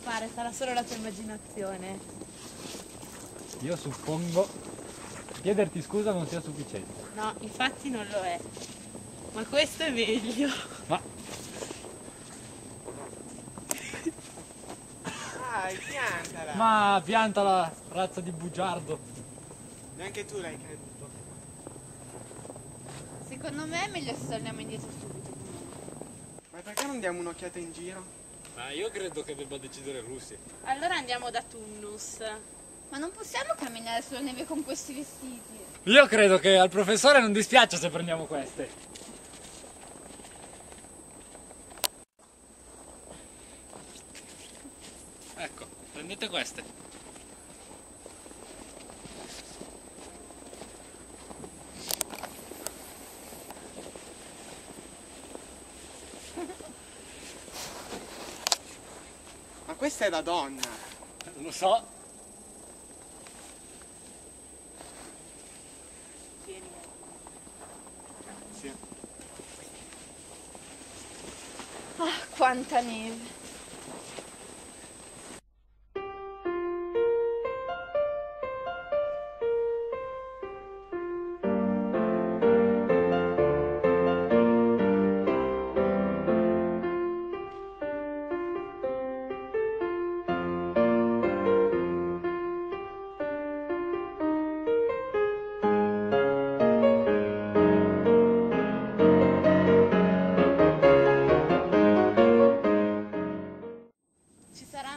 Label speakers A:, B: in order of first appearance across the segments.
A: preoccupare, sarà solo la tua immaginazione.
B: Io suppongo chiederti scusa non sia sufficiente.
A: No, infatti non lo è. Ma questo è meglio.
B: Ma
C: Dai, piantala.
B: Ma piantala, razza di bugiardo.
C: Neanche tu l'hai creduto.
D: Secondo me è meglio se torniamo indietro subito.
C: Ma perché non diamo un'occhiata in giro?
B: Ma io credo che debba decidere Russi.
A: Allora andiamo da Tunnus.
D: Ma non possiamo camminare sulla neve con questi vestiti.
B: Io credo che al professore non dispiace se prendiamo queste. Ecco, prendete queste.
C: Questa è da donna.
B: Lo so.
C: Sì.
D: Ah, quanta neve.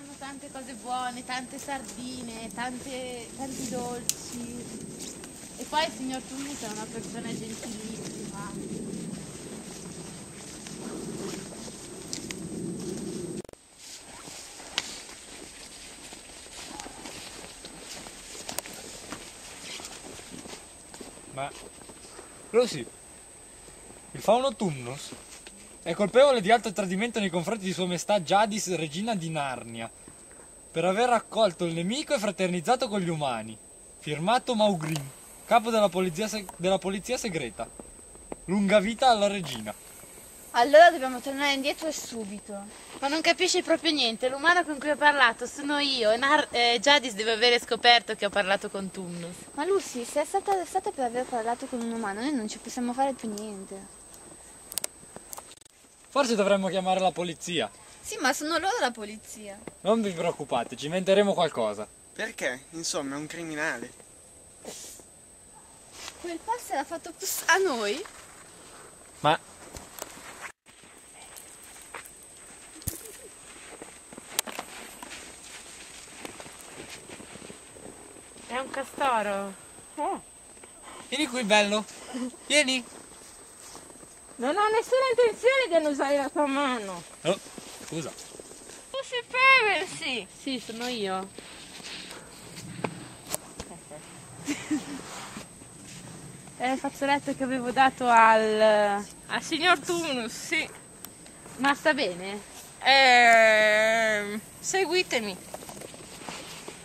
A: Saranno tante cose buone, tante sardine, tante, tanti dolci. E poi il signor Tunnus è una persona gentilissima.
B: Ma Rossi, il fauno Tunnus è colpevole di alto tradimento nei confronti di sua maestà Jadis, regina di Narnia, per aver raccolto il nemico e fraternizzato con gli umani. Firmato Maugrin, capo della polizia, della polizia segreta. Lunga vita alla regina.
D: Allora dobbiamo tornare indietro e subito.
A: Ma non capisci proprio niente, l'umano con cui ho parlato sono io e Nar- eh, Jadis deve avere scoperto che ho parlato con Tunnus.
D: Ma Lucy, se è stata arrestata per aver parlato con un umano, noi non ci possiamo fare più niente.
B: Forse dovremmo chiamare la polizia.
D: Sì, ma sono loro la polizia.
B: Non vi preoccupate, ci inventeremo qualcosa.
C: Perché? Insomma, è un criminale.
D: Quel pass era fatto a noi?
B: Ma
A: È un castoro.
B: vieni qui, bello. Vieni.
E: Non ho nessuna intenzione di annusare la tua mano.
B: Oh, scusa.
E: Tu sei Pevensi.
A: Sì, sono io. È il fazzoletto che avevo dato al...
E: Al signor Tunus, sì.
A: Ma sta bene?
E: Ehm, seguitemi.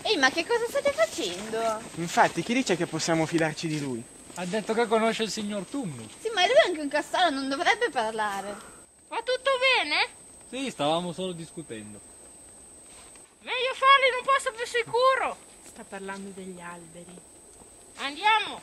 D: Ehi, ma che cosa state facendo?
C: Infatti, chi dice che possiamo fidarci di lui?
B: Ha detto che conosce il signor Tunnus.
D: Sì, ma lui è anche un castoro, non dovrebbe parlare.
E: Va tutto bene?
B: Sì, stavamo solo discutendo.
E: Meglio farlo in un posto più sicuro.
A: Sta parlando degli alberi.
E: Andiamo.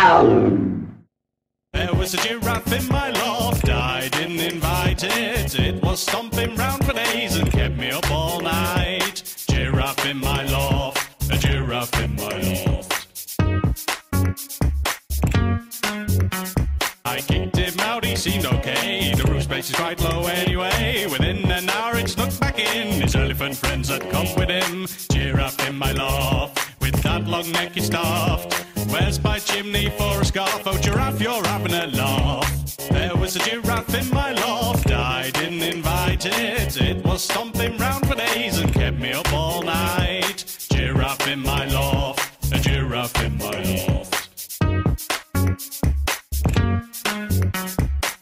F: There was a giraffe in my loft, I didn't invite it. It was stomping round for days and kept me up all night. Giraffe in my loft, a giraffe in my loft. I kicked him out, he seemed okay. The roof space is quite low anyway. Within an hour, it snuck back in. His elephant friends had come with him. Giraffe in my loft, with that long neck he stuffed. Where's my chimney for a scarf? Oh, giraffe, you're having a laugh. There was a giraffe in my loft. I didn't invite it. It was stomping round for days and kept me up all night. Giraffe in my loft. A giraffe in my loft.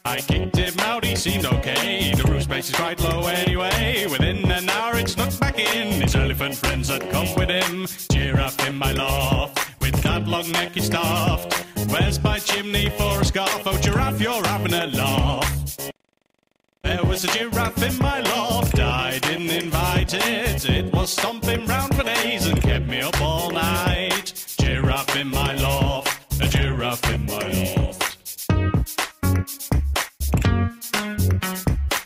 F: I kicked him out, he seemed okay. The roof space is quite low anyway. Within an hour, it snuck back in. His elephant friends had come with him. Giraffe in my loft, long neck he stuffed. Where's my chimney for a scarf? Oh, giraffe, you're having a laugh. There was a giraffe in my loft, I didn't invite it. It was stomping round for days and kept me up all night. Giraffe in my loft, a giraffe in my loft.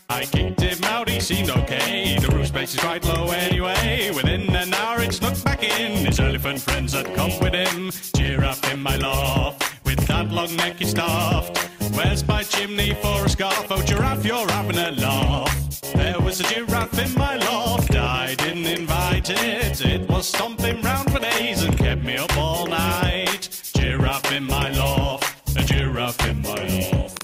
F: I kicked him out, he seemed okay. The roof space is quite low anyway. Within an hour, in. His elephant friends had come with him. Giraffe in my loft, with that long neck he stuffed. Where's my chimney for a scarf? Oh, giraffe, you're having a laugh. There was a giraffe in my loft, I didn't invite it. It was stomping round for days and kept me up all night. Giraffe in my loft, a giraffe in my loft.